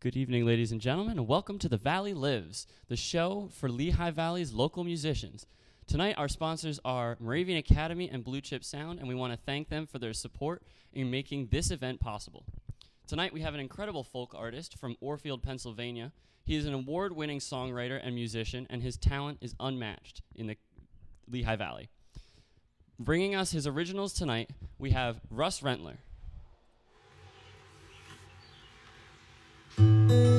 Good evening, ladies and gentlemen, and welcome to The Valley Lives, the show for Lehigh Valley's local musicians. Tonight, our sponsors are Moravian Academy and Blue Chip Sound, and we want to thank them for their support in making this event possible. Tonight, we have an incredible folk artist from Orefield, Pennsylvania. He is an award winning songwriter and musician, and his talent is unmatched in the Lehigh Valley. Bringing us his originals tonight, we have Russ Rentler. Thank you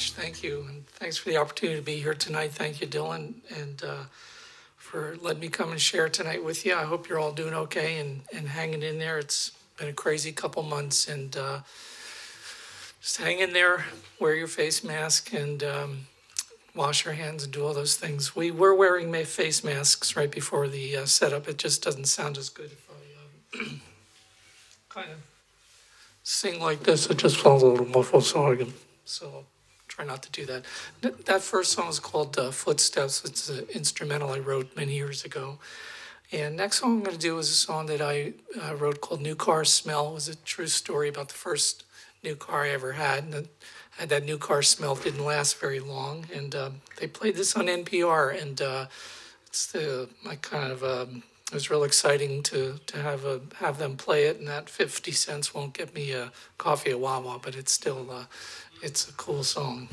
much. Thank you. And thanks for the opportunity to be here tonight. Thank you, Dylan, and uh, for letting me come and share tonight with you. I hope you're all doing okay and, and hanging in there. It's been a crazy couple months, and uh, just hang in there, wear your face mask, and um, wash your hands and do all those things. We were wearing face masks right before the uh, setup. It just doesn't sound as good if I um, kind of sing like this. It just sounds a little muffled, so I can so try not to do that. That first song is called uh, Footsteps. It's an instrumental I wrote many years ago. And next song I'm going to do is a song that I uh, wrote called New Car Smell. It was a true story about the first new car I ever had. And that, that new car smell didn't last very long. And um, they played this on NPR. And uh, it's the, my kind of um, it was real exciting to to have a have them play it, and that fifty cents won't get me a coffee at Wawa, but it's still uh, it's a cool song.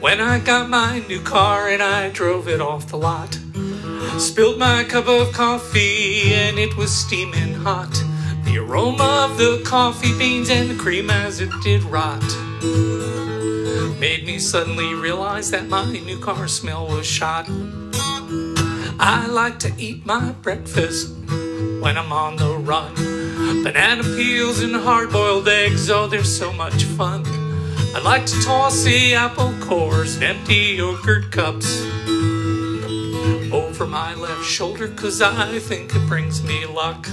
When I got my new car and I drove it off the lot, spilled my cup of coffee and it was steaming hot. The aroma of the coffee beans and the cream as it did rot made me suddenly realize that my new car smell was shot. I like to eat my breakfast when I'm on the run. Banana peels and hard boiled eggs, oh, they're so much fun. I like to toss the apple cores and empty yogurt cups over my left shoulder, cause I think it brings me luck.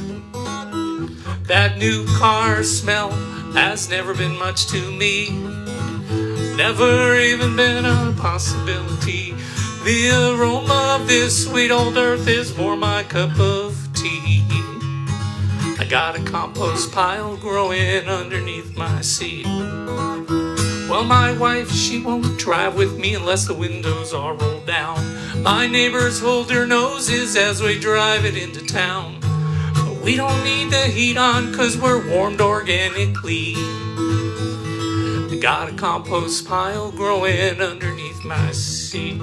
That new car smell has never been much to me, never even been a possibility. The aroma of this sweet old earth is more my cup of tea. I got a compost pile growing underneath my seat. Well, my wife, she won't drive with me unless the windows are rolled down. My neighbors hold their noses as we drive it into town. But we don't need the heat on cause we're warmed organically. I got a compost pile growing underneath my seat.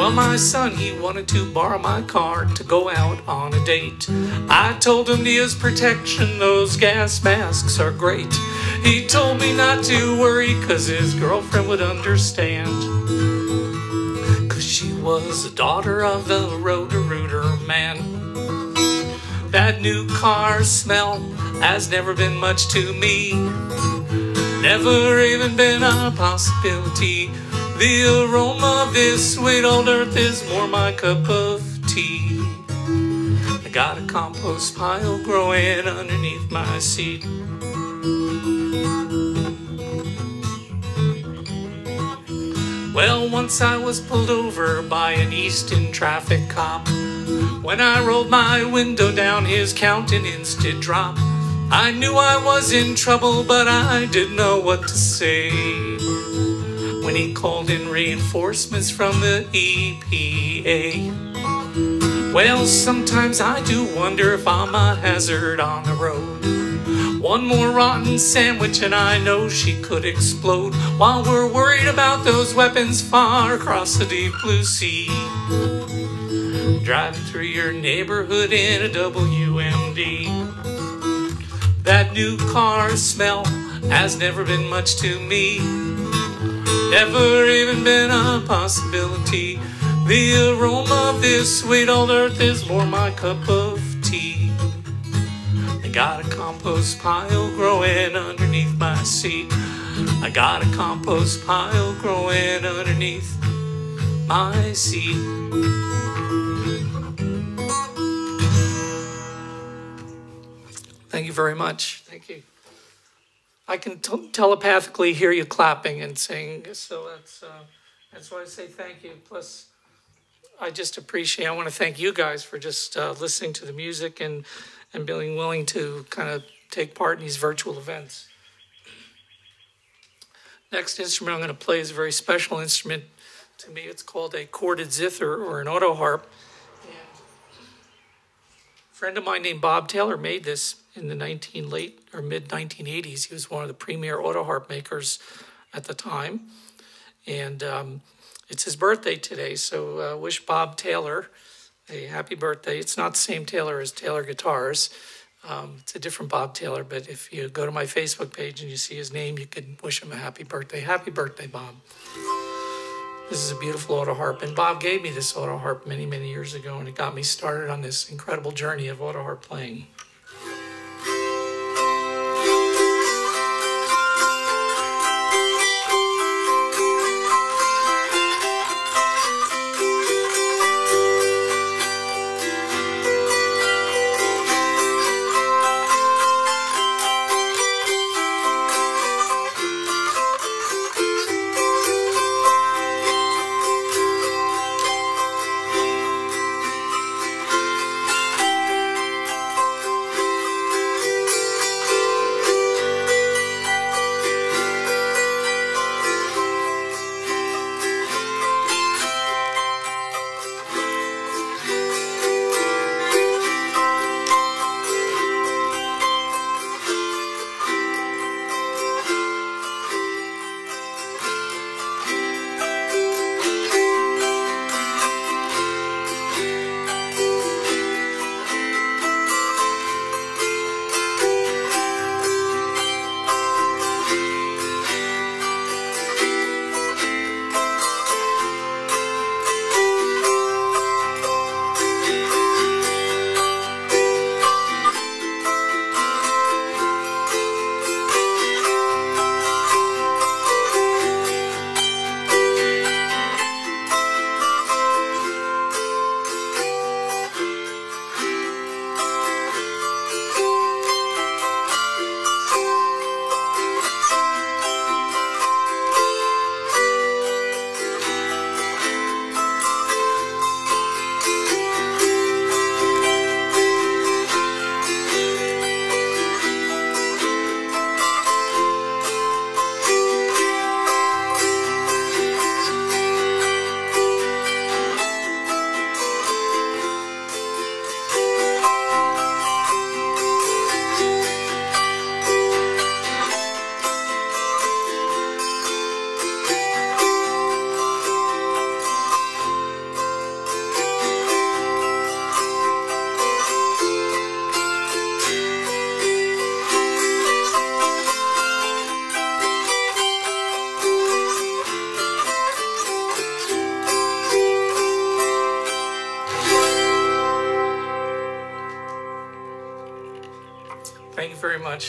Well, my son, he wanted to borrow my car to go out on a date. I told him to use protection, those gas masks are great. He told me not to worry, cause his girlfriend would understand. Cause she was the daughter of the Roto-Rooter man. That new car smell has never been much to me. Never even been a possibility. The aroma of this sweet old earth is more my cup of tea. I got a compost pile growing underneath my seat. Well, once I was pulled over by an Easton traffic cop. When I rolled my window down, his countenance did drop. I knew I was in trouble, but I didn't know what to say. When he called in reinforcements from the EPA. Well, sometimes I do wonder if I'm a hazard on the road. One more rotten sandwich and I know she could explode while we're worried about those weapons far across the deep blue sea. Driving through your neighborhood in a WMD. That new car smell has never been much to me. Never even been a possibility. The aroma of this sweet old earth is more my cup of tea. I got a compost pile growing underneath my seat. I got a compost pile growing underneath my seat. Thank you very much. I can telepathically hear you clapping and saying, so that's uh, that's why I say thank you. Plus, I just appreciate. I want to thank you guys for just uh, listening to the music and and being willing to kind of take part in these virtual events. Next instrument I'm going to play is a very special instrument to me. It's called a chorded zither or an auto harp. Friend of mine named Bob Taylor made this in the 19 late or mid 1980s. He was one of the premier auto harp makers at the time, and um, it's his birthday today. So uh, wish Bob Taylor a happy birthday. It's not the same Taylor as Taylor Guitars. Um, it's a different Bob Taylor, but if you go to my Facebook page and you see his name, you can wish him a happy birthday. Happy birthday, Bob. This is a beautiful auto harp, and Bob gave me this auto harp many, many years ago, and it got me started on this incredible journey of auto harp playing.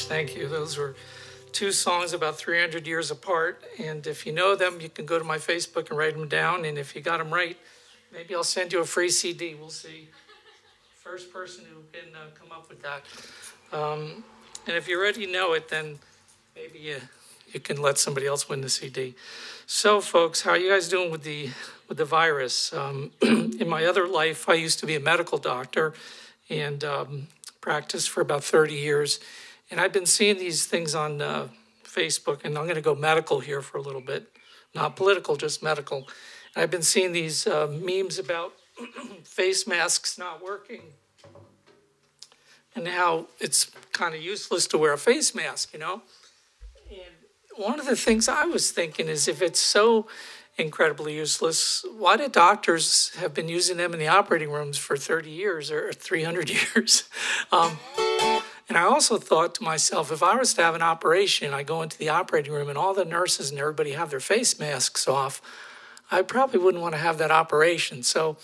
Thank you. Those were two songs about 300 years apart. And if you know them, you can go to my Facebook and write them down. And if you got them right, maybe I'll send you a free CD. We'll see. First person who can uh, come up with that. Um, and if you already know it, then maybe you, you can let somebody else win the CD. So, folks, how are you guys doing with the with the virus? Um, in my other life, I used to be a medical doctor and um, practiced for about 30 years. And I've been seeing these things on uh, Facebook, and I'm going to go medical here for a little bit, not political, just medical. And I've been seeing these uh, memes about face masks not working and how it's kind of useless to wear a face mask, you know? And one of the things I was thinking is if it's so incredibly useless, why do doctors have been using them in the operating rooms for 30 years or 300 years? Um, and I also thought to myself, if I was to have an operation, I go into the operating room and all the nurses and everybody have their face masks off, I probably wouldn't want to have that operation. So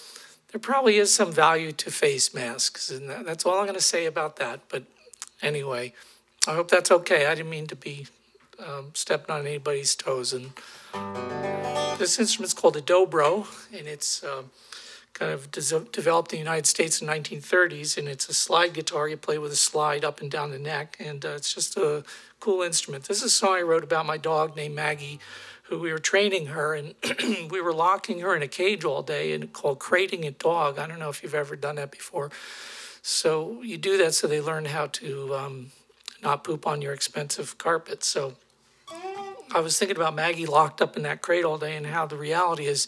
there probably is some value to face masks. And that's all I'm going to say about that. But anyway, I hope that's okay. I didn't mean to be um, stepping on anybody's toes. And this instrument's called a dobro, and it's. Um, kind of developed in the United States in the 1930s, and it's a slide guitar. You play with a slide up and down the neck, and uh, it's just a cool instrument. This is a song I wrote about my dog named Maggie, who we were training her, and we were locking her in a cage all day, and called crating a dog. I don't know if you've ever done that before. So you do that so they learn how to um, not poop on your expensive carpet. So I was thinking about Maggie locked up in that crate all day, and how the reality is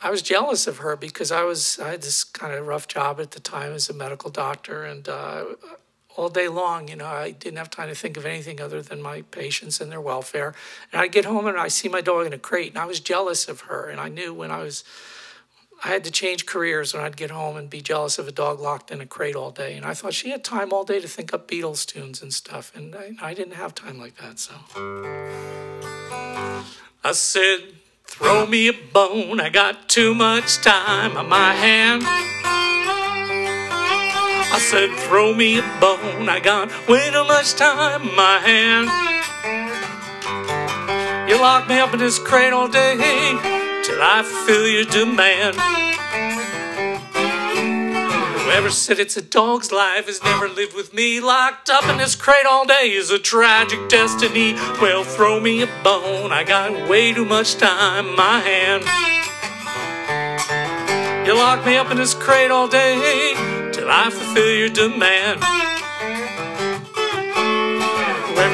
I was jealous of her because I was I had this kind of rough job at the time as a medical doctor, and uh, all day long, you know, I didn't have time to think of anything other than my patients and their welfare. And I'd get home and I see my dog in a crate, and I was jealous of her, and I knew when I was I had to change careers when I'd get home and be jealous of a dog locked in a crate all day. And I thought she had time all day to think up Beatles tunes and stuff, and I, I didn't have time like that. So I said. Throw me a bone, I got too much time on my hand. I said, throw me a bone, I got way too much time on my hand. You lock me up in this crate all day till I feel your demand. Whoever said it's a dog's life has never lived with me. Locked up in this crate all day is a tragic destiny. Well, throw me a bone, I got way too much time in my hand. You lock me up in this crate all day till I fulfill your demand.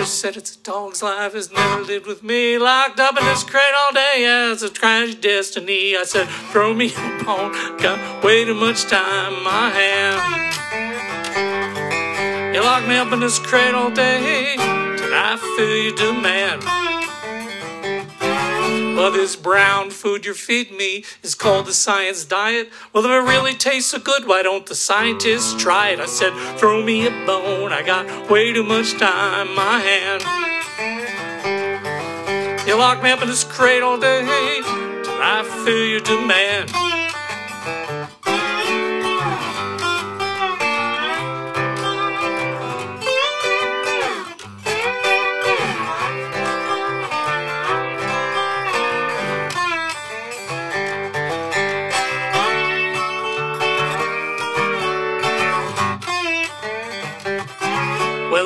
Said it's a dog's life has never lived with me. Locked up in this crate all day as a tragic destiny. I said, throw me a bone, got way too much time in my hand. You lock me up in this crate all day till I feel your demand. Well, this brown food you're feeding me is called the science diet. Well, if it really tastes so good, why don't the scientists try it? I said, throw me a bone, I got way too much time in my hand. You lock me up in this crate all day till I feel your demand.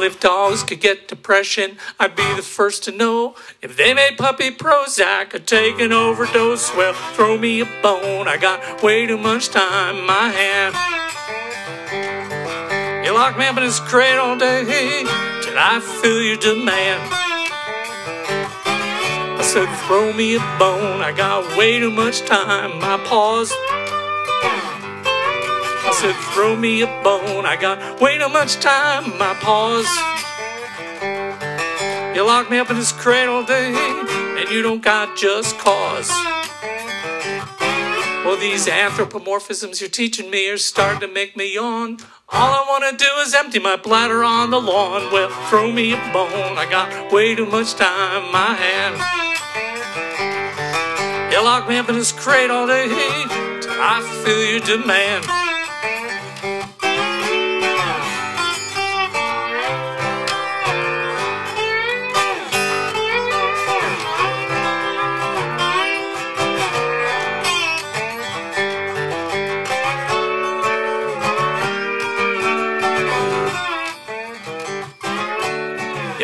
If dogs could get depression, I'd be the first to know. If they made puppy Prozac I'd take an overdose, well, throw me a bone. I got way too much time in my hand. You lock me up in this crate all day till I feel your demand. I said, throw me a bone. I got way too much time. My paws said, throw me a bone. I got way too much time in my paws. You lock me up in this crate all day, and you don't got just cause. Well, these anthropomorphisms you're teaching me are starting to make me yawn. All I want to do is empty my bladder on the lawn. Well, throw me a bone. I got way too much time in my hand. You lock me up in this crate all day till I feel your demand.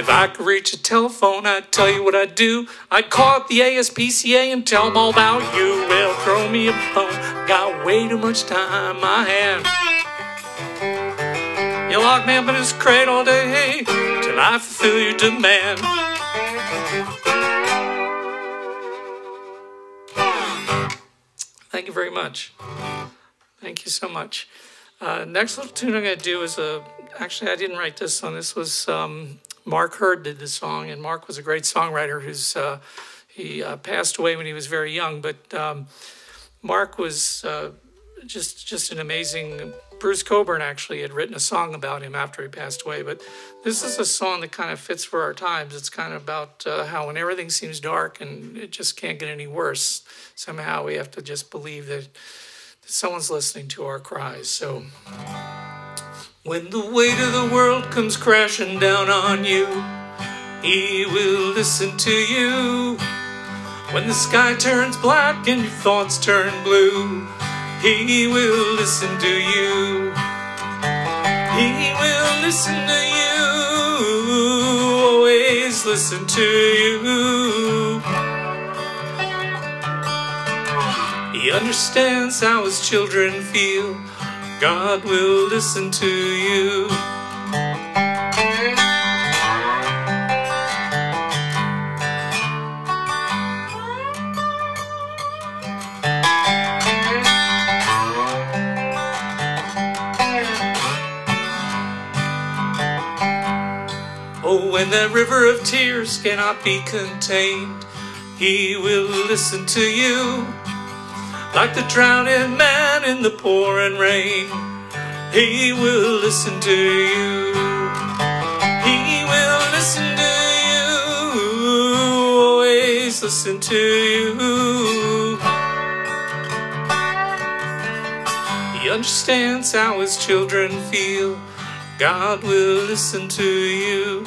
I could reach a telephone, I'd tell you what I'd do. I'd call up the ASPCA and tell them all about you. Well, throw me a bone, got way too much time on my hand. You lock me up in this crate all day till I fulfill your demand. Thank you very much. Thank you so much. Uh, next little tune I'm going to do is a. Actually, I didn't write this song. This was um, Mark Heard did the song, and Mark was a great songwriter. Who's uh, he uh, passed away when he was very young, but um, Mark was uh, just just an amazing. Bruce Cockburn actually had written a song about him after he passed away, but this is a song that kind of fits for our times. It's kind of about uh, how when everything seems dark and it just can't get any worse, somehow we have to just believe that, that someone's listening to our cries. So. When the weight of the world comes crashing down on you, he will listen to you. When the sky turns black and your thoughts turn blue, he will listen to you. He will listen to you. Always listen to you. He understands how his children feel. God will listen to you. Oh, when that river of tears cannot be contained, He will listen to you. Like the drowning man in the pouring rain, He will listen to you. He will listen to you. Always listen to you. He understands how His children feel. God will listen to you.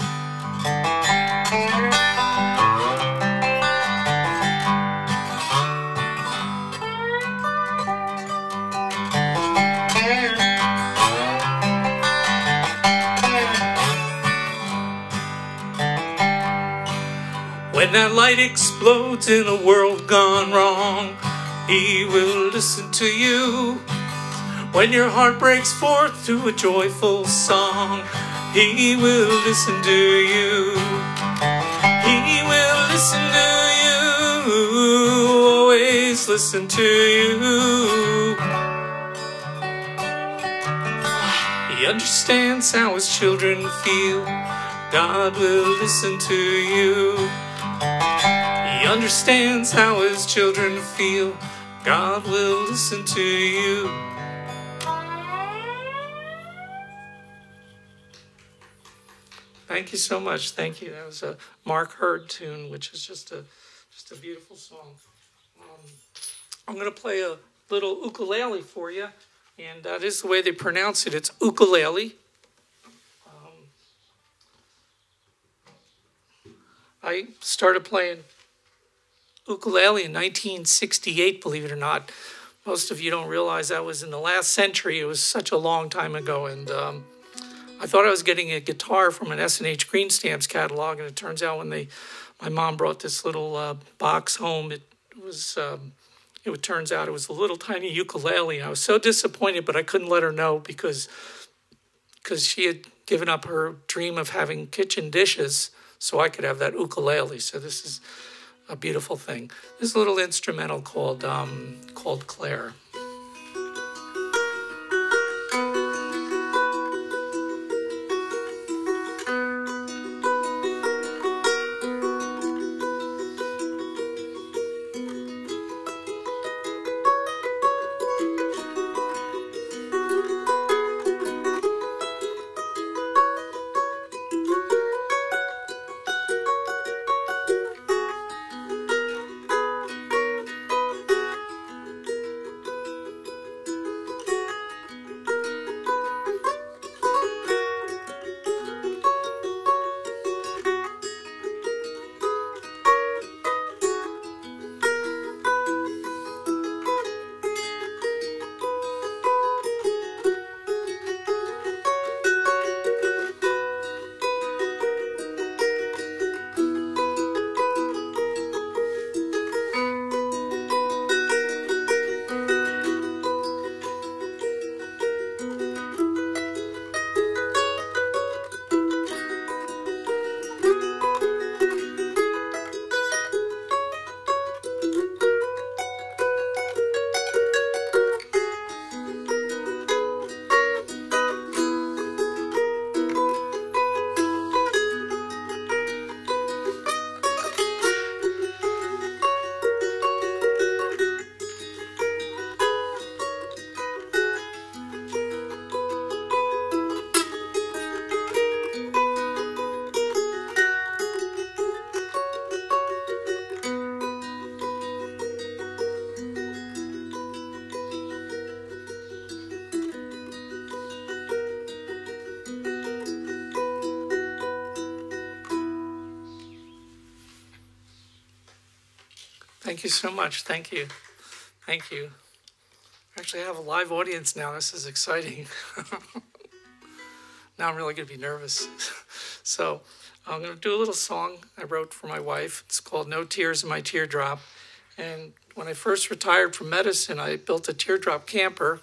When that light explodes in a world gone wrong, He will listen to you. When your heart breaks forth to a joyful song, He will listen to you. He will listen to you. Always listen to you. He understands how His children feel. God will listen to you. Understands how His children feel. God will listen to you. Thank you so much. Thank you. That was a Mark Heard tune, which is just a just a beautiful song. Um, I'm going to play a little ukulele for you, and that is the way they pronounce it. It's ukulele. Um, I started playing ukulele in 1968, believe it or not. Most of you don't realize that was in the last century. It was such a long time ago, and um, I thought I was getting a guitar from an S&H Green Stamps catalog, and it turns out when they, my mom brought this little uh, box home, it was, um, it turns out it was a little tiny ukulele. and I was so disappointed, but I couldn't let her know because, because she had given up her dream of having kitchen dishes so I could have that ukulele. So this is a beautiful thing. This a little instrumental called um, called Claire. Thank you so much. Thank you. Thank you. Actually, I have a live audience now. This is exciting. now I'm really going to be nervous. so I'm going to do a little song I wrote for my wife. It's called No Tears in My Teardrop. And when I first retired from medicine, I built a teardrop camper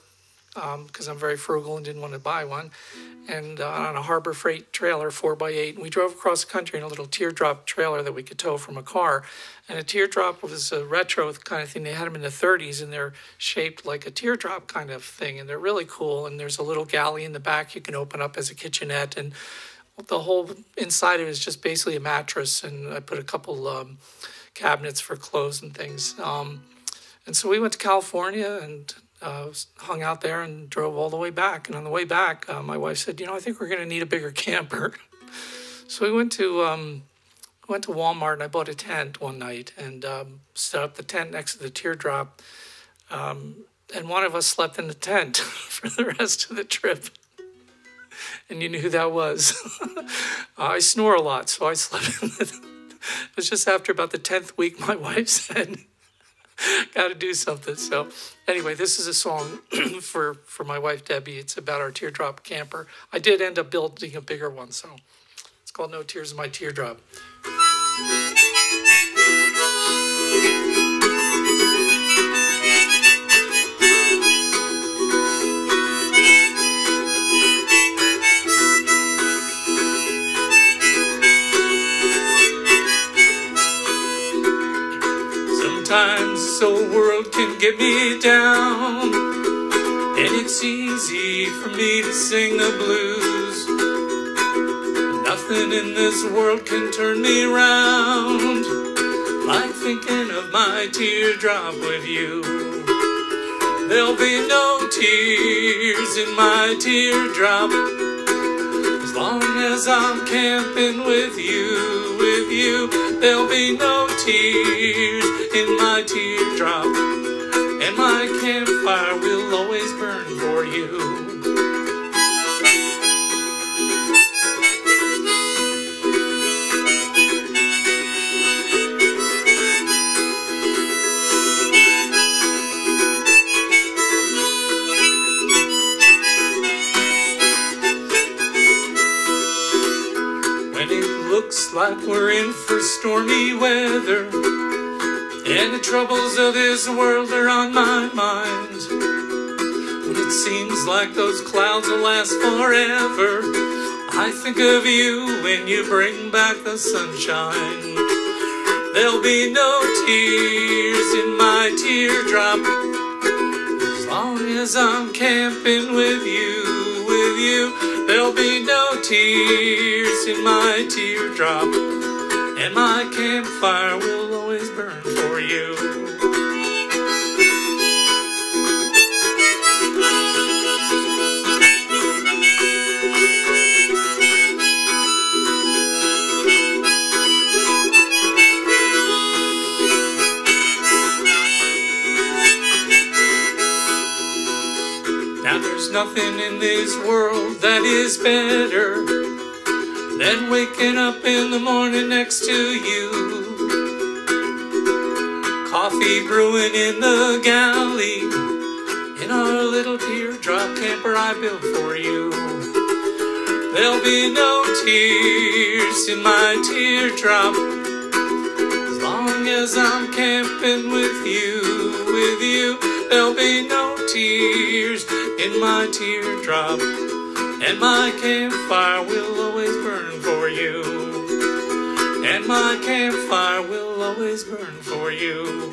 because um, I'm very frugal and didn't want to buy one. And uh, on a Harbor Freight trailer, four by eight, and we drove across the country in a little teardrop trailer that we could tow from a car. And a teardrop was a retro kind of thing. They had them in the 30s, and they're shaped like a teardrop kind of thing, and they're really cool. And there's a little galley in the back you can open up as a kitchenette, and the whole inside of it is just basically a mattress. And I put a couple um, cabinets for clothes and things. Um, and so we went to California and uh, hung out there and drove all the way back. And on the way back, uh, my wife said, "You know, I think we're going to need a bigger camper." so we went to um, went to Walmart and I bought a tent one night and um, set up the tent next to the teardrop. Um, and one of us slept in the tent for the rest of the trip. And you knew who that was. I snore a lot, so I slept in the. It was just after about the tenth week. My wife said, got to do something. So, anyway, this is a song for for my wife Debbie. It's about our teardrop camper. I did end up building a bigger one, so it's called "No Tears in My Teardrop." Sometimes the world can get me down, and it's easy for me to sing the blues. Nothing in this world can turn me around, like thinking of my teardrop with you. There'll be no tears in my teardrop as long as I'm camping with you, with you. There'll be no tears in my teardrop, and my campfire will always burn for you. Like we're in for stormy weather and the troubles of this world are on my mind. When it seems like those clouds will last forever, I think of you when you bring back the sunshine. There'll be no tears in my teardrop as long as I'm camping with you, with you. There'll be no tears in my teardrop, and my campfire will nothing in this world that is better than waking up in the morning next to you. Coffee brewing in the galley in our little teardrop camper I built for you. There'll be no tears in my teardrop as long as I'm camping with you, with you. There'll be no tears in my teardrop, and my campfire will always burn for you. And my campfire will always burn for you.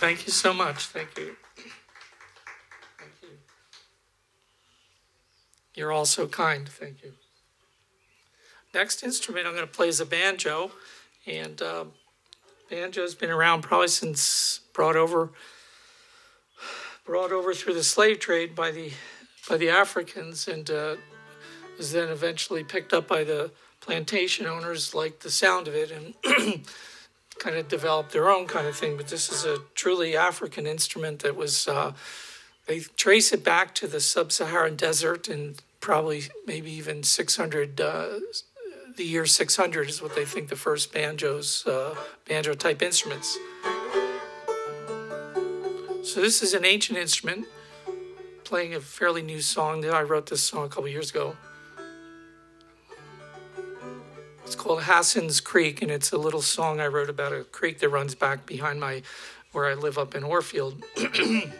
Thank you so much. Thank you. Thank you. You're all so kind. Thank you. Next instrument I'm going to play is a banjo, and uh, banjo's been around probably since brought over brought over through the slave trade by the by the Africans, and uh, was then eventually picked up by the plantation owners, like the sound of it, and kind of developed their own kind of thing. But this is a truly African instrument that was. Uh, they trace it back to the sub-Saharan desert and probably maybe even 600 uh, the year 600 is what they think the first banjos, uh, banjo type instruments. So this is an ancient instrument playing a fairly new song. That I wrote this song a couple years ago. It's called Hassan's Creek, and it's a little song I wrote about a creek that runs back behind my where I live up in Orefield.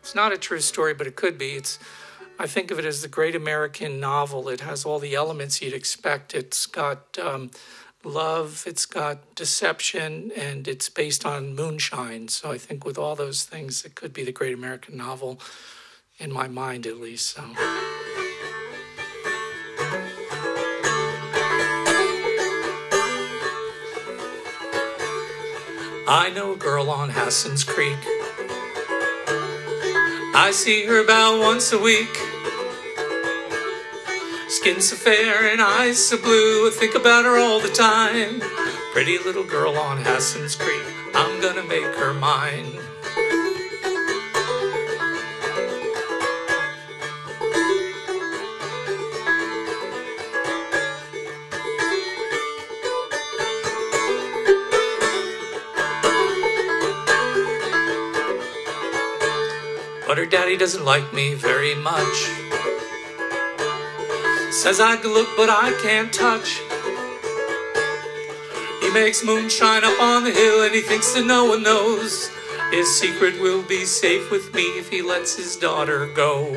it's not a true story, but it could be. It's I think of it as the great American novel. It has all the elements you'd expect. It's got um, love, it's got deception, and it's based on moonshine. So I think with all those things, it could be the great American novel, in my mind at least. So. I know a girl on Hassan's Creek. I see her about once a week. Skin so fair and eyes so blue, I think about her all the time. Pretty little girl on Hassan's Creek, I'm gonna make her mine. Her daddy doesn't like me very much. Says I can look, but I can't touch. He makes moonshine up on the hill, and he thinks that no one knows. His secret will be safe with me if he lets his daughter go.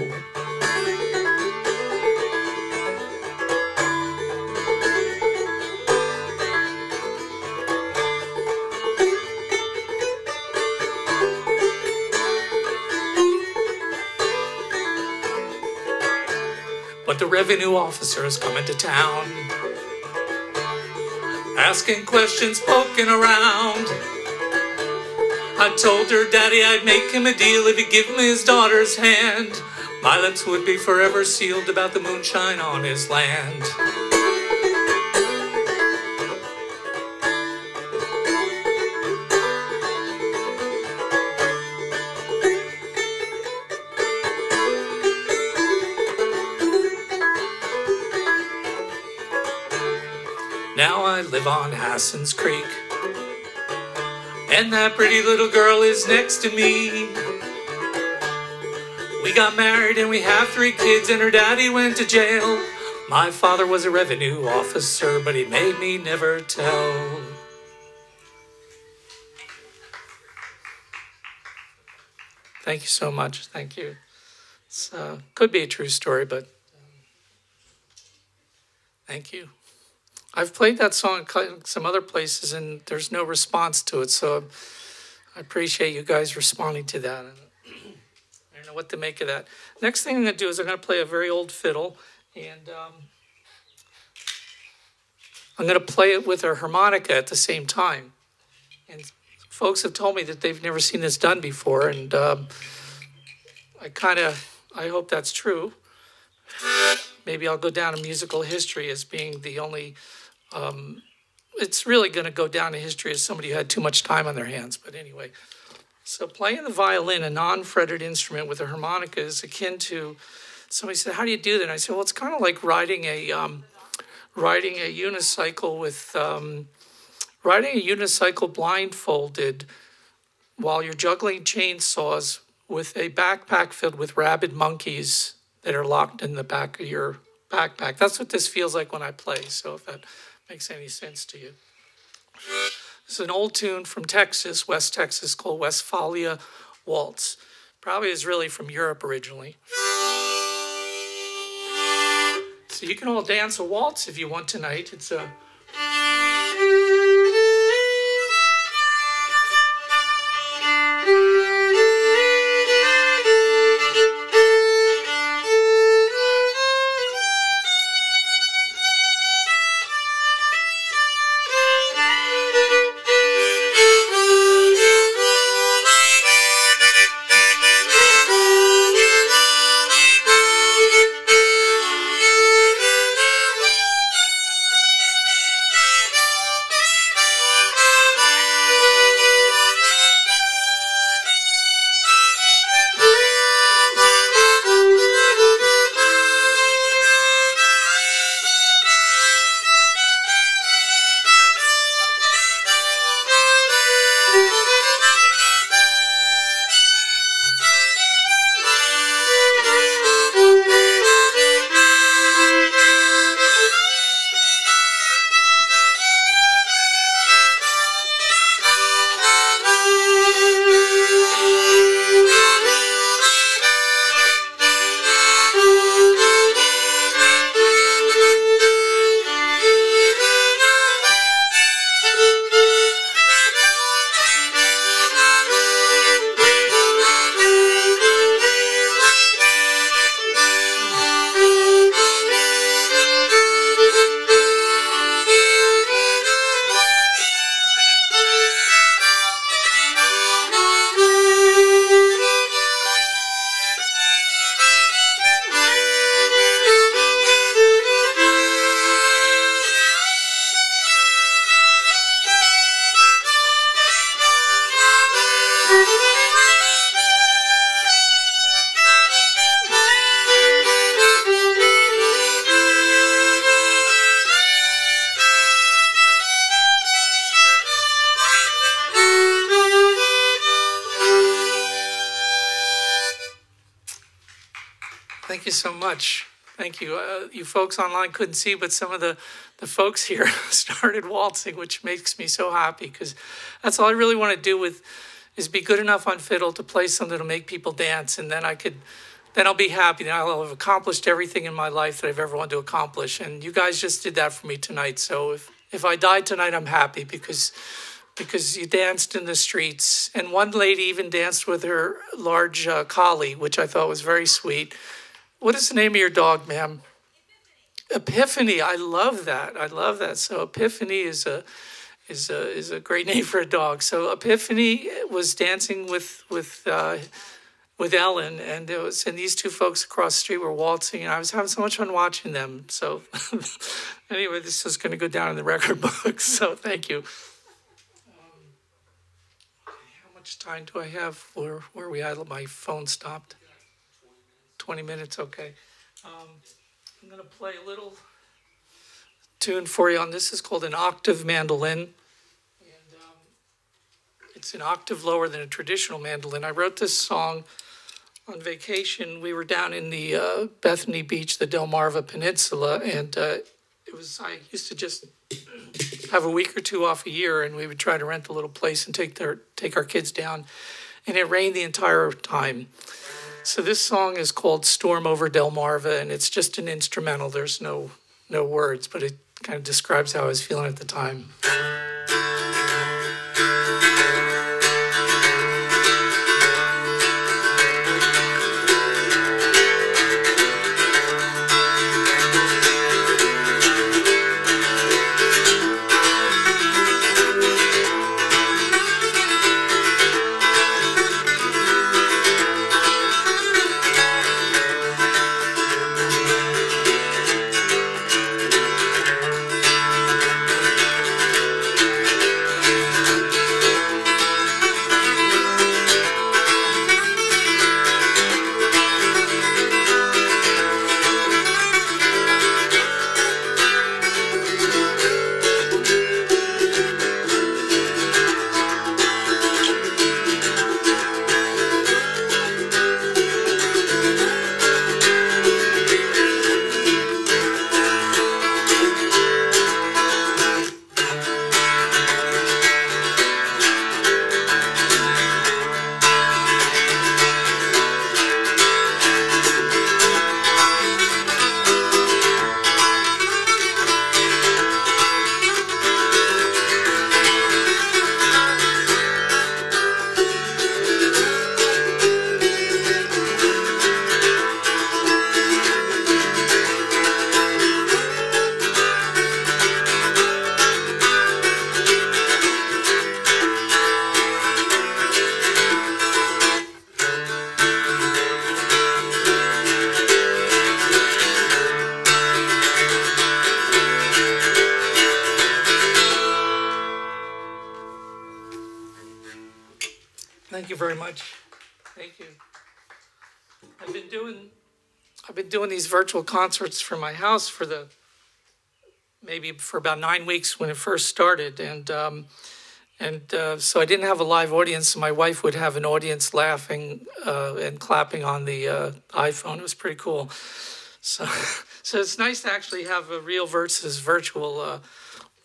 The revenue officer is coming to town, asking questions, poking around. I told her daddy I'd make him a deal if he'd give me his daughter's hand. My lips would be forever sealed about the moonshine on his land. Live on Hassan's Creek. And that pretty little girl is next to me. We got married and we have three kids, and her daddy went to jail. My father was a revenue officer, but he made me never tell. Thank you so much. Thank you. It uh, could be a true story, but um, thank you. I've played that song some other places, and there's no response to it. So I appreciate you guys responding to that. I don't know what to make of that. Next thing I'm going to do is I'm going to play a very old fiddle, and um, I'm going to play it with a harmonica at the same time. And folks have told me that they've never seen this done before, and um, I kind of I hope that's true. Maybe I'll go down in musical history as being the only um, it's really going to go down in history as somebody who had too much time on their hands. But anyway, so playing the violin, a non-fretted instrument with a harmonica, is akin to. Somebody said, "How do you do that?" And I said, "Well, it's kind of like riding a um, riding a unicycle with um, riding a unicycle blindfolded while you're juggling chainsaws with a backpack filled with rabid monkeys that are locked in the back of your backpack. That's what this feels like when I play. So if that makes any sense to you. This is an old tune from Texas, West Texas, called Westphalia Waltz. Probably is really from Europe originally. So you can all dance a waltz if you want tonight. It's a much. Thank you. Uh, you folks online couldn't see, but some of the, the folks here started waltzing, which makes me so happy because that's all I really want to do with is be good enough on fiddle to play something to make people dance, and then I could, then I'll be happy. Then I'll have accomplished everything in my life that I've ever wanted to accomplish. And you guys just did that for me tonight. So if if I die tonight, I'm happy because because you danced in the streets, and one lady even danced with her large uh, collie, which I thought was very sweet. What is the name of your dog, ma'am? Epiphany. I love that. I love that. So Epiphany is a is a is a great name for a dog. So Epiphany was dancing with with uh, with Ellen, and it was and these two folks across the street were waltzing, and I was having so much fun watching them. So anyway, this is going to go down in the record books. So thank you. Um, how much time do I have? Where where we at? My phone stopped. 20 minutes, okay. Um, I'm going to play a little tune for you on this. is called an octave mandolin. And um, it's an octave lower than a traditional mandolin. I wrote this song on vacation. We were down in the uh, Bethany Beach, the Delmarva Peninsula, and uh, it was, I used to just have a week or two off a year, and we would try to rent a little place and take their take our kids down. And it rained the entire time. So this song is called Storm Over Delmarva, and it's just an instrumental. There's no no words, but it kind of describes how I was feeling at the time. Virtual concerts from my house for the maybe for about nine weeks when it first started, and um, and uh, so I didn't have a live audience. My wife would have an audience laughing uh, and clapping on the uh, iPhone. It was pretty cool. So so it's nice to actually have a real versus virtual uh,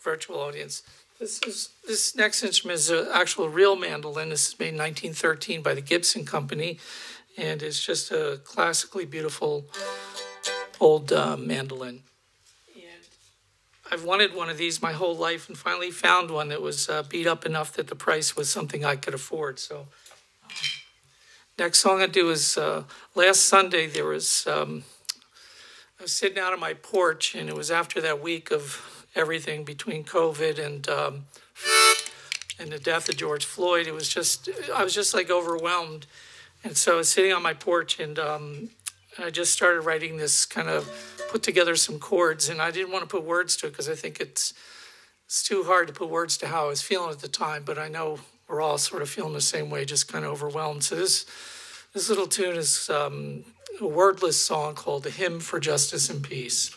virtual audience. This is this next instrument is an actual real mandolin. This is made in 1913 by the Gibson Company, and it's just a classically beautiful old uh, mandolin. And I've wanted one of these my whole life, and finally found one that was uh, beat up enough that the price was something I could afford. So, um, next song I do is uh, last Sunday there was. Um, I was sitting out on my porch, and it was after that week of everything between COVID and um, and the death of George Floyd. It was just I was just like overwhelmed, and so I was sitting on my porch and um, I just started writing this kind of put together some chords, and I didn't want to put words to it because I think it's it's too hard to put words to how I was feeling at the time. But I know we're all sort of feeling the same way, just kind of overwhelmed. So this this little tune is um, a wordless song called "The Hymn for Justice and Peace."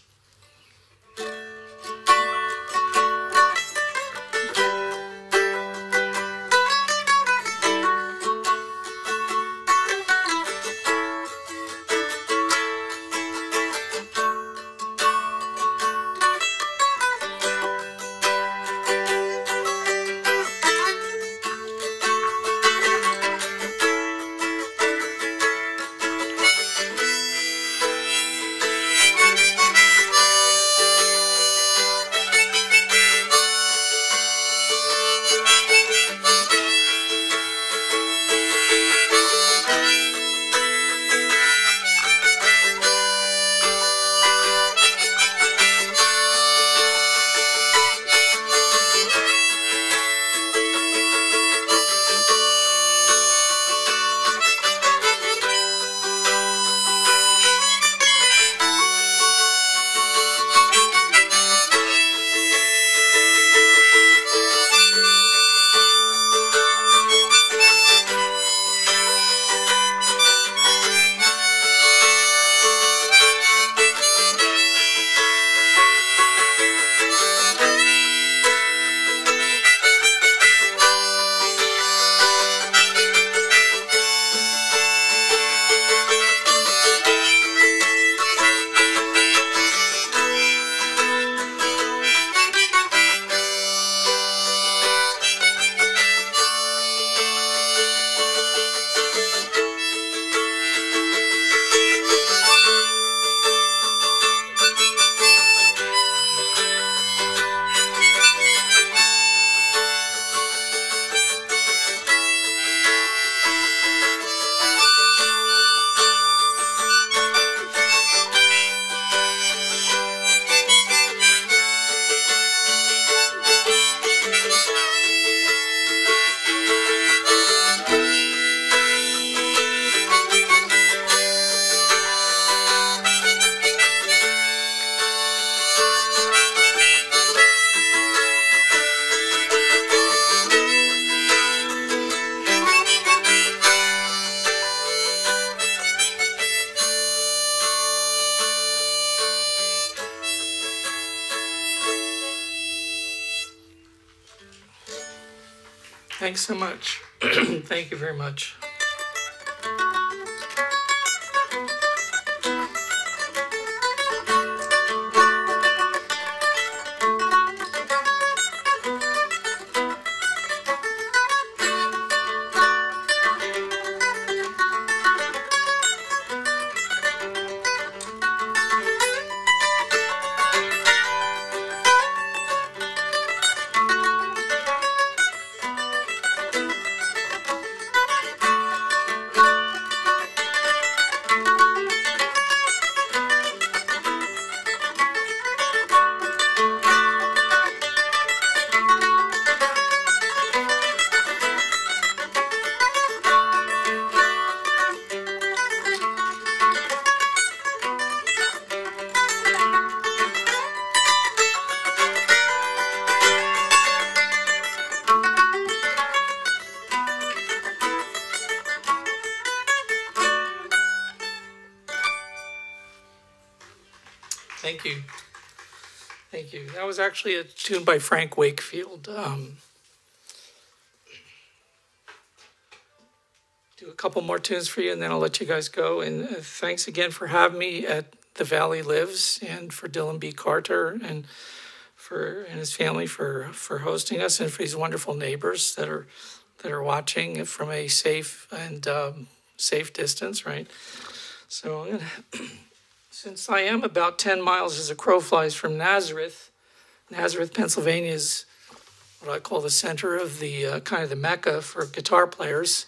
Thanks so much. Thank you very much. Was actually a tune by Frank Wakefield. Um, do a couple more tunes for you and then I'll let you guys go. And uh, thanks again for having me at The Valley Lives and for Dylan B. Carter and for and his family for for hosting us and for these wonderful neighbors that are that are watching from a safe and um, safe distance, right? So I'm gonna since I am about 10 miles as a crow flies from Nazareth, Nazareth, Pennsylvania is what I call the center of the uh, kind of the mecca for guitar players.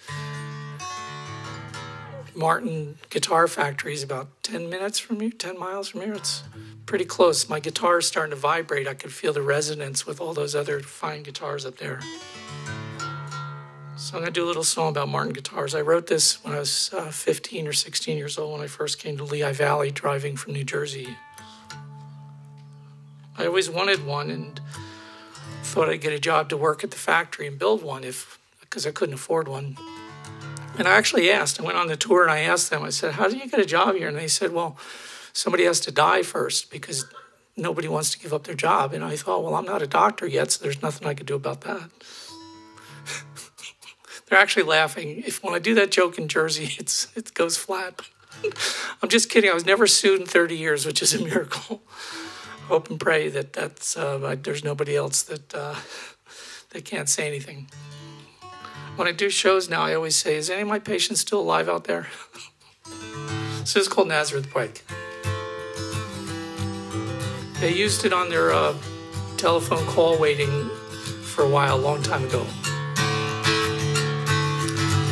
Martin Guitar Factory is about 10 minutes from here, 10 miles from here. It's pretty close. My guitar is starting to vibrate. I could feel the resonance with all those other fine guitars up there. So I'm going to do a little song about Martin guitars. I wrote this when I was uh, 15 or 16 years old when I first came to Lehigh Valley driving from New Jersey. I always wanted one and thought I'd get a job to work at the factory and build one if because I couldn't afford one. And I actually asked. I went on the tour and I asked them. I said, "How do you get a job here?" And they said, "Well, somebody has to die first because nobody wants to give up their job." And I thought, "Well, I'm not a doctor yet, so there's nothing I could do about that." They're actually laughing. If when I do that joke in Jersey, it's it goes flat. I'm just kidding. I was never sued in 30 years, which is a miracle. Hope and pray that that's uh, there's nobody else that uh, that can't say anything. When I do shows now, I always say, "Is any of my patients still alive out there?" so it's called Nazareth Pike. They used it on their uh, telephone call waiting for a while, a long time ago.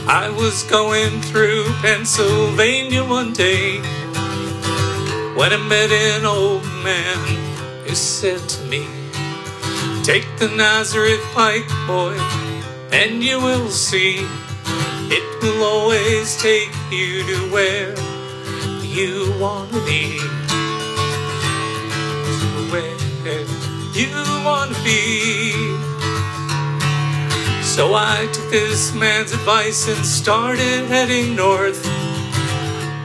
I was going through Pennsylvania one day when I met an old man who said to me, Take the Nazareth Pike, boy, and you will see it will always take you to where you want to be. To where you want to be. So I took this man's advice and started heading north.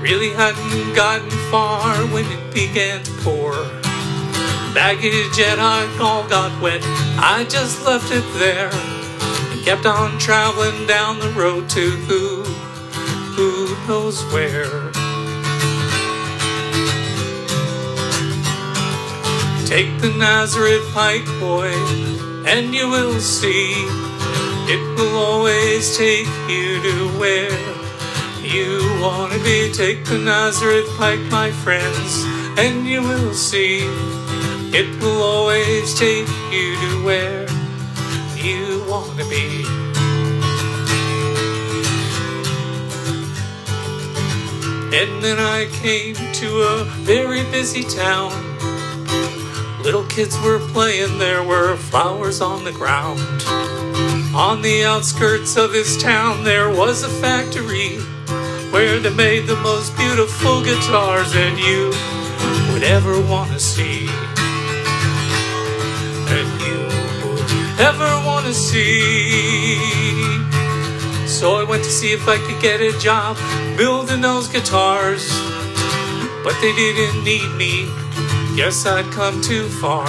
Really hadn't gotten far when it began to pour. Baggage and I all got wet. I just left it there and kept on traveling down the road to who, who knows where. Take the Nazareth Pike, boy, and you will see it will always take you to where you want to be. Take the Nazareth Pike, my friends, and you will see. It will always take you to where you want to be. And then I came to a very busy town. Little kids were playing, there were flowers on the ground. On the outskirts of this town, there was a factory where they made the most beautiful guitars that you would ever want to see. Ever want to see. So I went to see if I could get a job building those guitars. But they didn't need me. Guess I'd come too far.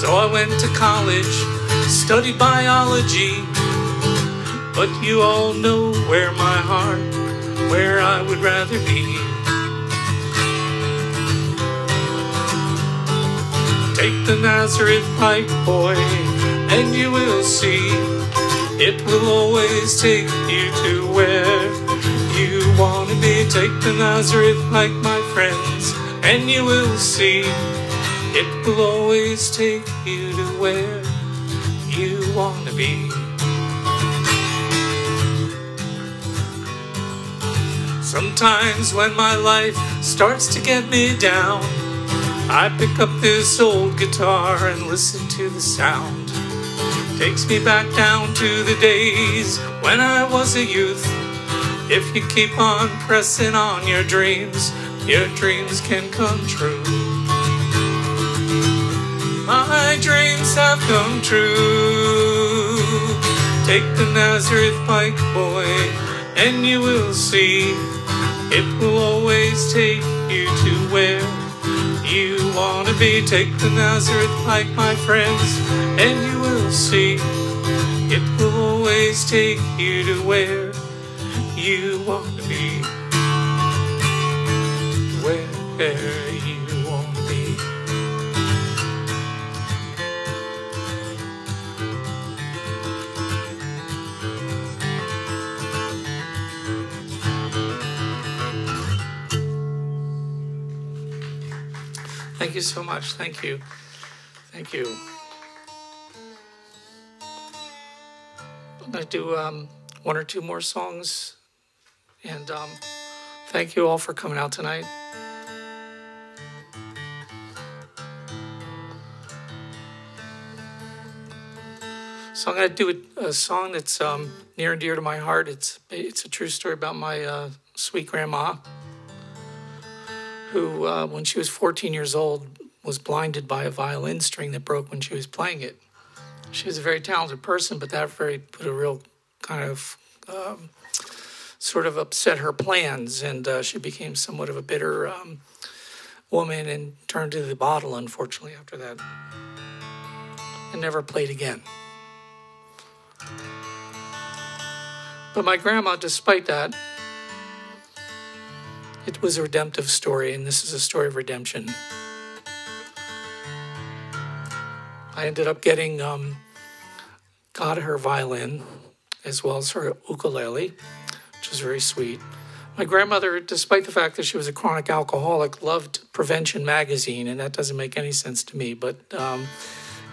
So I went to college studied biology, but you all know where my heart, where I would rather be. Take the Nazareth Pike, boy, and you will see it will always take you to where you want to be. Take the Nazareth Pike my friends, and you will see it will always take you to where you want to be. Sometimes when my life starts to get me down, I pick up this old guitar and listen to the sound. Takes me back down to the days when I was a youth. If you keep on pressing on your dreams, your dreams can come true. My dreams have come true. Take the Nazareth Pike, boy, and you will see it will always take you to where you want to be. Take the Nazareth Pike, my friends, and you will see it will always take you to where you want to be. Where Thank you so much. Thank you. Thank you. I'm going to do um, one or two more songs. And um, thank you all for coming out tonight. So I'm going to do a, a song that's um, near and dear to my heart. It's it's a true story about my uh, sweet grandma, who, uh, when she was 14 years old, was blinded by a violin string that broke when she was playing it. She was a very talented person, but that very put a real kind of um, sort of upset her plans, and uh, she became somewhat of a bitter um, woman and turned to the bottle, unfortunately, after that, and never played again. But my grandma, despite that, it was a redemptive story, and this is a story of redemption. I ended up getting um, got her violin as well as her ukulele, which was very sweet. My grandmother, despite the fact that she was a chronic alcoholic, loved Prevention magazine, and that doesn't make any sense to me, but um,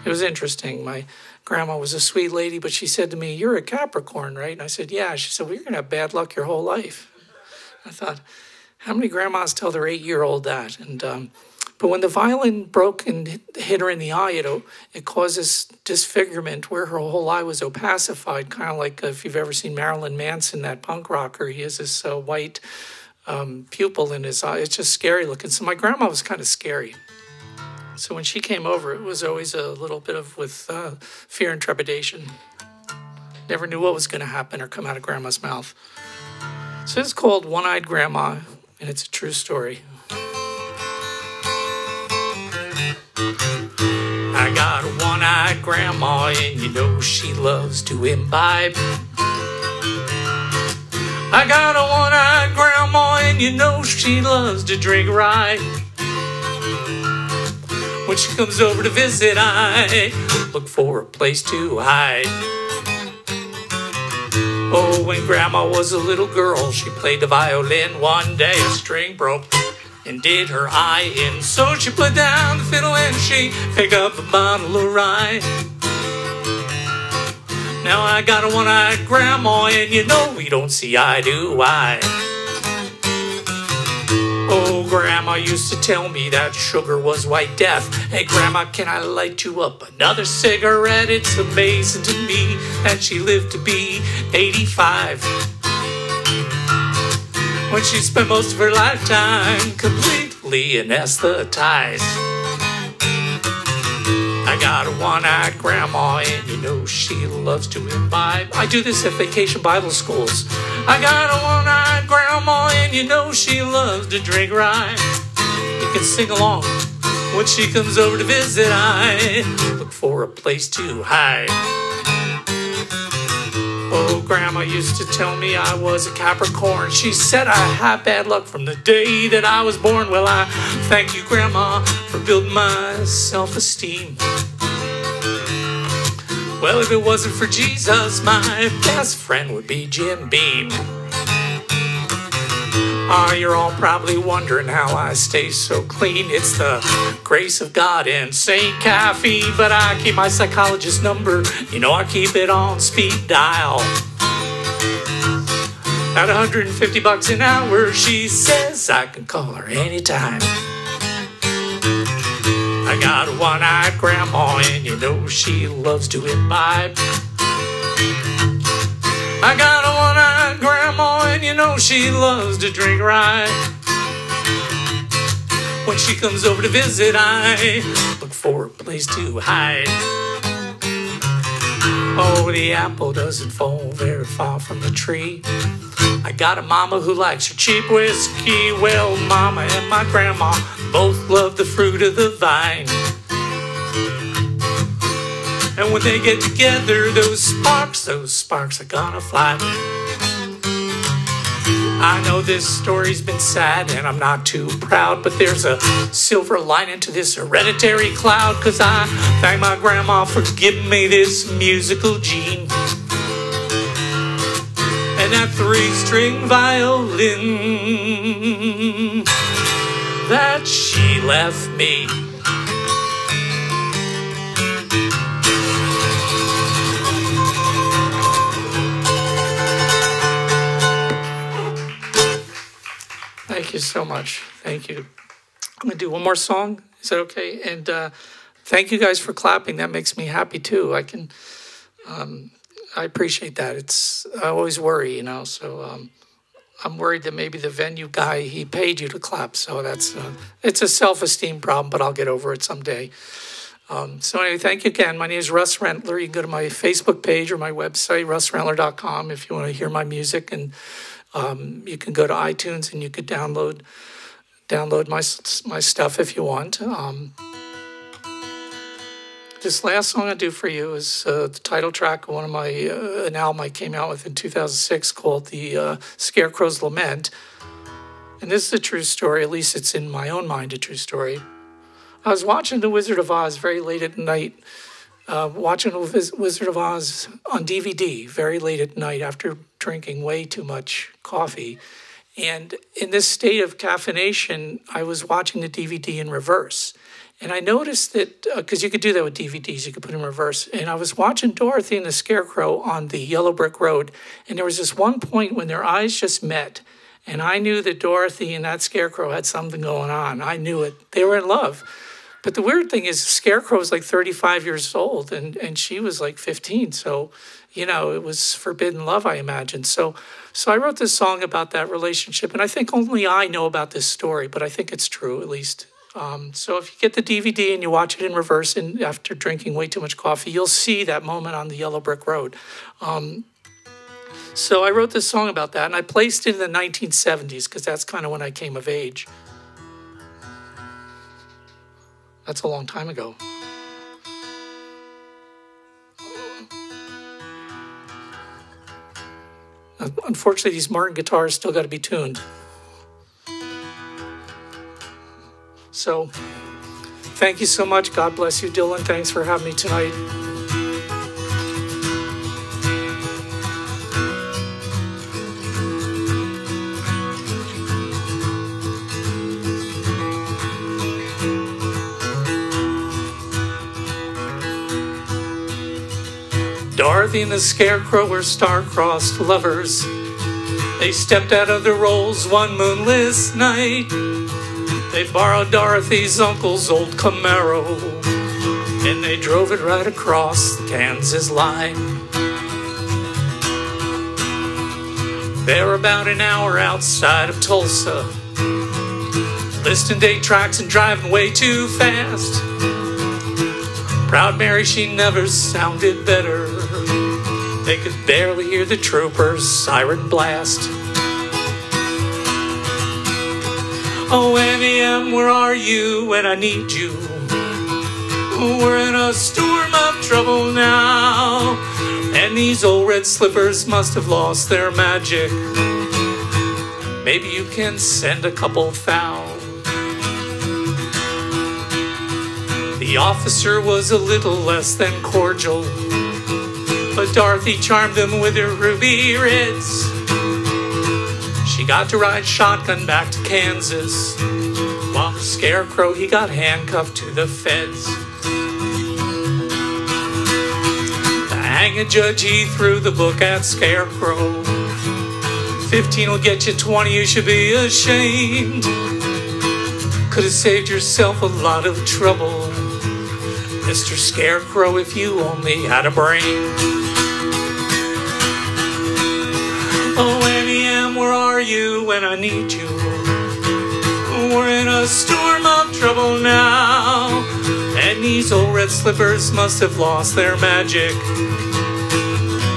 it was interesting. My grandma was a sweet lady, but she said to me, You're a Capricorn, right? And I said, Yeah. She said, Well, you're going to have bad luck your whole life. I thought, How many grandmas tell their eight year old that? And um, but when the violin broke and hit her in the eye, it, it causes disfigurement where her whole eye was opacified, kind of like if you've ever seen Marilyn Manson, that punk rocker. He has this uh, white um, pupil in his eye. It's just scary looking. So my grandma was kind of scary. So when she came over, it was always a little bit of with uh, fear and trepidation. Never knew what was going to happen or come out of grandma's mouth. So it's called One Eyed Grandma, and it's a true story. I got a one eyed grandma, and you know she loves to imbibe. I got a one eyed grandma, and you know she loves to drink right. When she comes over to visit, I look for a place to hide. Oh, when grandma was a little girl, she played the violin. One day a string broke and did her eye in. So she put down the fiddle and she picked up a bottle of rye. Now I got a one-eyed grandma and you know we don't see eye to eye. Oh, grandma used to tell me that sugar was white death. Hey, grandma, can I light you up another cigarette? It's amazing to me that she lived to be 85 when she spent most of her lifetime completely anesthetized. I got a one-eyed grandma, and you know she loves to imbibe. I do this at vacation Bible schools. I got a one-eyed grandma, and you know she loves to drink rye. You can sing along when she comes over to visit. I look for a place to hide. Oh, grandma used to tell me I was a Capricorn. She said I had bad luck from the day that I was born. Well, I thank you, Grandma, for building my self esteem. Well, if it wasn't for Jesus, my best friend would be Jim Beam. Ah, you're all probably wondering how I stay so clean. It's the grace of God and St. Caffeine, but I keep my psychologist number. You know, I keep it on speed dial. At 150 bucks an hour, she says I can call her anytime. I got a one-eyed grandma, and you know she loves to imbibe. I got a one-eyed grandma and you know she loves to drink right. When she comes over to visit, I look for a place to hide. Oh, the apple doesn't fall very far from the tree. I got a mama who likes her cheap whiskey. Well, mama and my grandma both love the fruit of the vine. And when they get together, those sparks, those sparks are gonna fly. I know this story's been sad and I'm not too proud, but there's a silver lining to this hereditary cloud, cause I thank my grandma for giving me this musical gene. And that three string violin that she left me. Thank you so much. Thank you. I'm going to do one more song. Is that okay? And uh, thank you guys for clapping. That makes me happy too. I can, um, I appreciate that. It's, I always worry, you know, so um, I'm worried that maybe the venue guy, he paid you to clap. So that's, uh, it's a self esteem problem, but I'll get over it someday. Um, so anyway, thank you again. My name is Russ Rentler. You can go to my Facebook page or my website, russrentler.com, if you want to hear my music and um, you can go to iTunes and you could download download my my stuff if you want. Um, this last song I do for you is uh, the title track of one of my uh, an album I came out with in 2006 called "The uh, Scarecrow's Lament," and this is a true story. At least it's in my own mind a true story. I was watching The Wizard of Oz very late at night uh, watching Wizard of Oz on DVD very late at night after drinking way too much coffee. And in this state of caffeination, I was watching the DVD in reverse. And I noticed that, because uh, you could do that with DVDs, you could put in reverse. And I was watching Dorothy and the Scarecrow on the Yellow Brick Road. And there was this one point when their eyes just met. And I knew that Dorothy and that Scarecrow had something going on. I knew it. They were in love. But the weird thing is, Scarecrow was like 35 years old, and and she was like 15. So, you know, it was forbidden love, I imagine. So, so I wrote this song about that relationship, and I think only I know about this story, but I think it's true at least. Um, so if you get the DVD and you watch it in reverse, and after drinking way too much coffee, you'll see that moment on the yellow brick road. Um, so I wrote this song about that, and I placed it in the 1970s because that's kind of when I came of age. That's a long time ago. Unfortunately, these Martin guitars still got to be tuned. So, thank you so much. God bless you, Dylan. Thanks for having me tonight. Dorothy and the Scarecrow were star-crossed lovers. They stepped out of their roles one moonless night. They borrowed Dorothy's uncle's old Camaro, and they drove it right across the Kansas line. They were about an hour outside of Tulsa, listening to tracks and driving way too fast. Proud Mary, she never sounded better. They could barely hear the troopers' siren blast. Oh, M.E.M., where are you when I need you? We're in a storm of trouble now, and these old red slippers must have lost their magic. Maybe you can send a couple foul. The officer was a little less than cordial, but Dorothy charmed them with her ruby reds. She got to ride shotgun back to Kansas, while the scarecrow he got handcuffed to the feds. The hang a judge, he threw the book at Scarecrow. Fifteen will get you twenty, you should be ashamed. Could have saved yourself a lot of trouble. Mr. Scarecrow, if you only had a brain. Auntie Em, where are you when I need you? We're in a storm of trouble now, and these old red slippers must have lost their magic.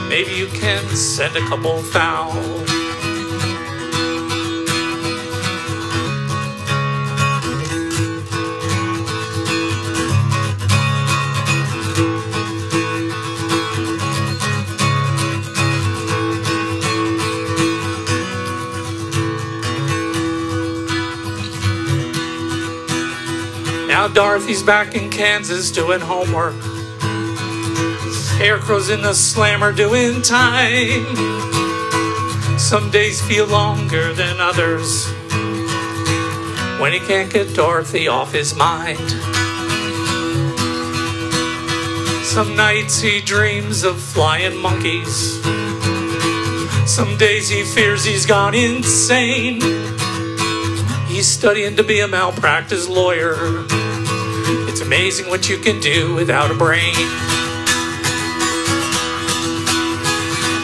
Maybe you can send a couple foul. Dorothy's back in Kansas doing homework. Scarecrow's in the slammer doing time. Some days feel longer than others when he can't get Dorothy off his mind. Some nights he dreams of flying monkeys. Some days he fears he's gone insane. He's studying to be a malpractice lawyer. It's amazing what you can do without a brain.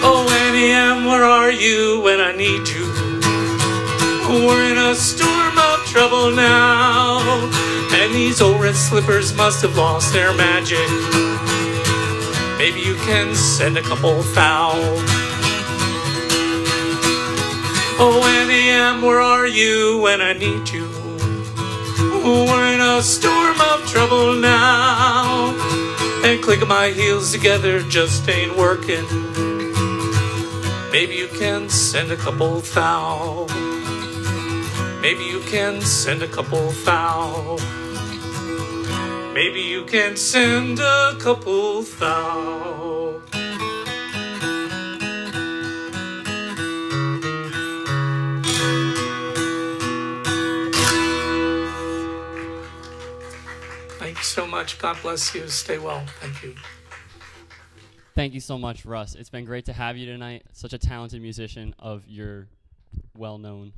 Oh, Auntie Em, where are you when I need you? We're in a storm of trouble now, and these old red slippers must have lost their magic. Maybe you can send a couple foul. Oh, Auntie Em, where are you when I need you? We're in a storm of trouble now, and clicking my heels together just ain't working. Maybe you can send a couple foul. Maybe you can send a couple foul. Maybe you can send a couple foul. You so much. God bless you. Stay well. Thank you. Thank you so much, Russ. It's been great to have you tonight. Such a talented musician of your well known.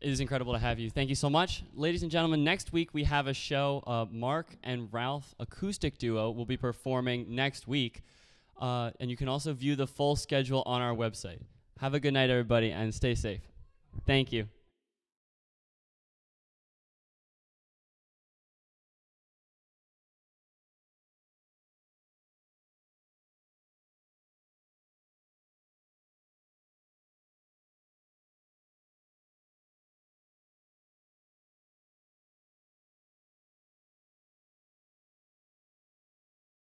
It is incredible to have you. Thank you so much. Ladies and gentlemen, next week we have a show. Uh, Mark and Ralph acoustic duo will be performing next week. Uh, and you can also view the full schedule on our website. Have a good night, everybody, and stay safe. Thank you.